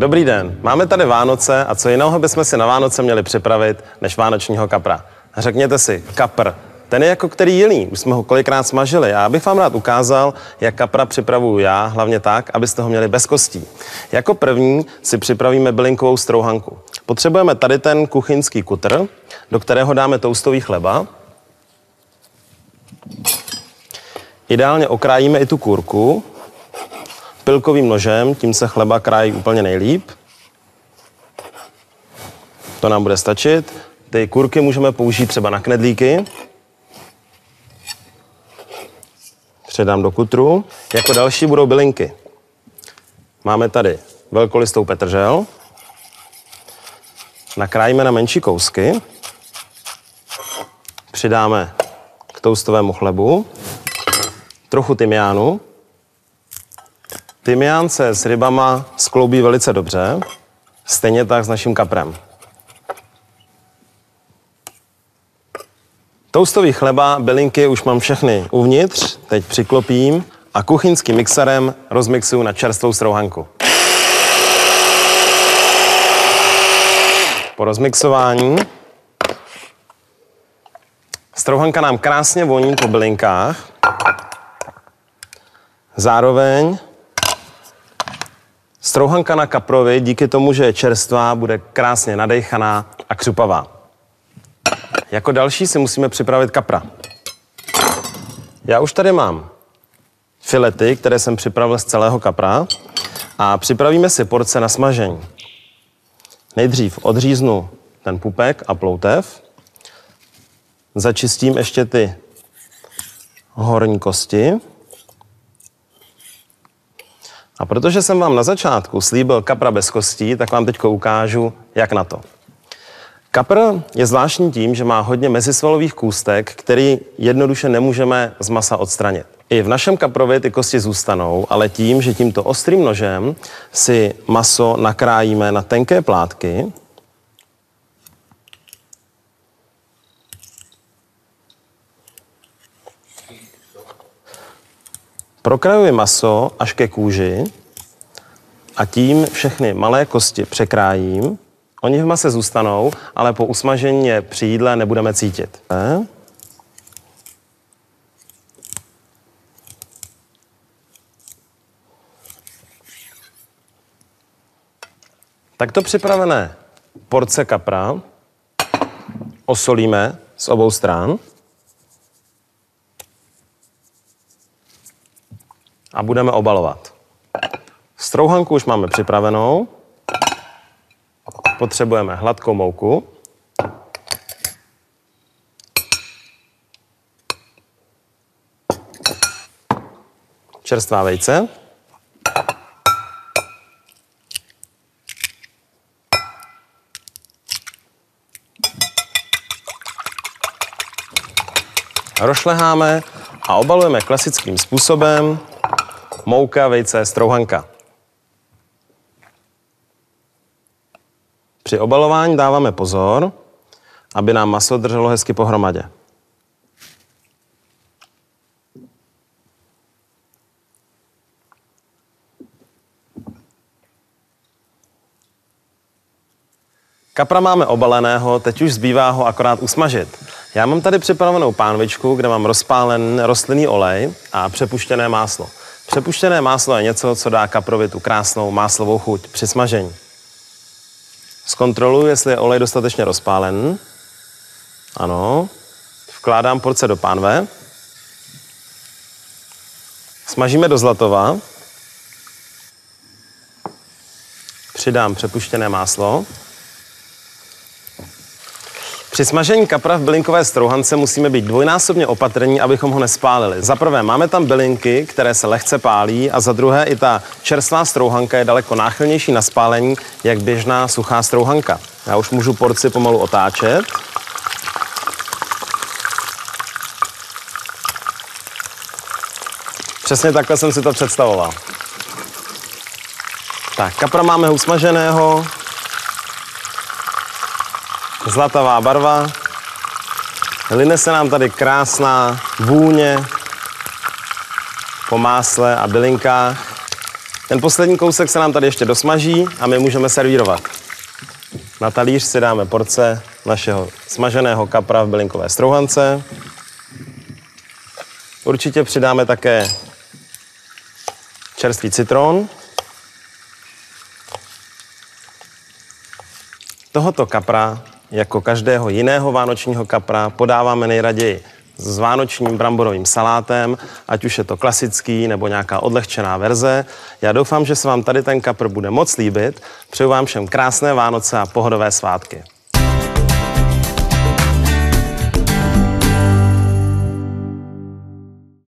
Dobrý den, máme tady Vánoce a co jiného bychom si na Vánoce měli připravit než vánočního kapra. Řekněte si, kapr, ten je jako který jiný, už jsme ho kolikrát smažili. A já bych vám rád ukázal, jak kapra připravuju já, hlavně tak, abyste ho měli bez kostí. Jako první si připravíme bylinkovou strouhanku. Potřebujeme tady ten kuchyňský kutr, do kterého dáme toustový chleba. Ideálně okrájíme i tu kurku pilkovým nožem, tím se chleba krájí úplně nejlíp. To nám bude stačit. Ty kurky můžeme použít třeba na knedlíky. Předám do kutru. Jako další budou bylinky. Máme tady velkolistou petržel. Nakrájíme na menší kousky. Přidáme k toustovému chlebu. Trochu tymiánu. Tymián se s rybama skloubí velice dobře, stejně tak s naším kaprem. Toustový chleba, bylinky už mám všechny uvnitř, teď přiklopím a kuchyňským mixerem rozmixuju na čerstvou strouhanku. Po rozmixování strouhanka nám krásně voní po bylinkách. Zároveň Strouhanka na kaprovi díky tomu, že je čerstvá, bude krásně nadejchaná a křupavá. Jako další si musíme připravit kapra. Já už tady mám filety, které jsem připravil z celého kapra a připravíme si porce na smažení. Nejdřív odříznu ten pupek a ploutev. Začistím ještě ty horní kosti. A protože jsem vám na začátku slíbil kapra bez kostí, tak vám teď ukážu, jak na to. Kapr je zvláštní tím, že má hodně mezisvalových kůstek, který jednoduše nemůžeme z masa odstranit. I v našem kaprovi ty kosti zůstanou, ale tím, že tímto ostrým nožem si maso nakrájíme na tenké plátky, Prokrajuji maso až ke kůži a tím všechny malé kosti překrájím. Oni v mase zůstanou, ale po usmažení je při jídle nebudeme cítit. Ne? Takto připravené porce kapra osolíme z obou stran. A budeme obalovat. Strouhanku už máme připravenou. Potřebujeme hladkou mouku. Čerstvá vejce. Rošleháme a obalujeme klasickým způsobem mouka, vejce, strouhanka. Při obalování dáváme pozor, aby nám maso drželo hezky pohromadě. Kapra máme obaleného, teď už zbývá ho akorát usmažit. Já mám tady připravenou pánvičku, kde mám rozpálen rostlinný olej a přepuštěné máslo. Přepuštěné máslo je něco, co dá kaprovi tu krásnou máslovou chuť při smažení. Zkontroluji, jestli je olej dostatečně rozpálen. Ano. Vkládám porce do pánve. Smažíme do zlatova. Přidám přepuštěné máslo. Při smažení kapra v bylinkové strouhance musíme být dvojnásobně opatrní, abychom ho nespálili. Za prvé máme tam bylinky, které se lehce pálí a za druhé i ta čerstvá strouhanka je daleko náchylnější na spálení, jak běžná suchá strouhanka. Já už můžu porci pomalu otáčet. Přesně takhle jsem si to představoval. Tak, kapra máme usmaženého, zlatavá barva. Line se nám tady krásná vůně po másle a bylinkách. Ten poslední kousek se nám tady ještě dosmaží a my můžeme servírovat. Na talíř si dáme porce našeho smaženého kapra v bylinkové strouhance. Určitě přidáme také čerstvý citron. Tohoto kapra, jako každého jiného vánočního kapra, podáváme nejraději s vánočním bramborovým salátem, ať už je to klasický nebo nějaká odlehčená verze. Já doufám, že se vám tady ten kapr bude moc líbit. Přeju vám všem krásné Vánoce a pohodové svátky.